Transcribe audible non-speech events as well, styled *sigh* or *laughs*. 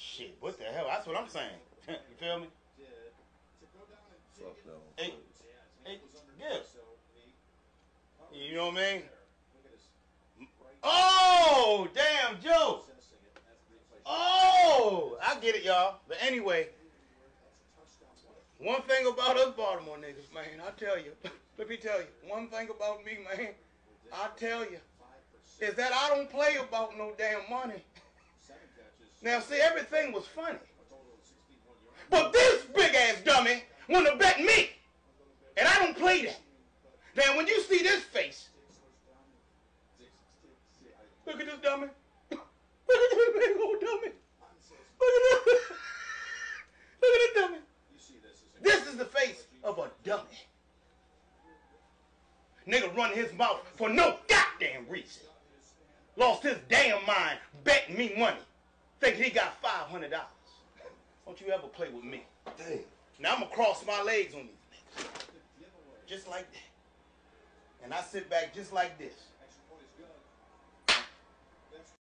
shit, what the hell? That's what I'm saying. *laughs* you feel me? Fuck no. Hey, hey, yeah. You know what I mean? Oh, damn, Joe. Oh, I get it, y'all. But anyway, one thing about us Baltimore niggas, man, I tell you, *laughs* let me tell you, one thing about me, man, I tell you, is that I don't play about no damn money. *laughs* Now, see, everything was funny. But this big ass dummy want to bet me. And I don't play that. Now, when you see this face, look at this dummy. Look at this big old dummy. Look at this. Look at this dummy. This is the face of a dummy. Nigga run his mouth for no goddamn reason. Lost his damn mind betting me money. Thinking he got $500. Don't you ever play with me. Damn. Now I'm gonna cross my legs on these niggas. Just like that. And I sit back just like this.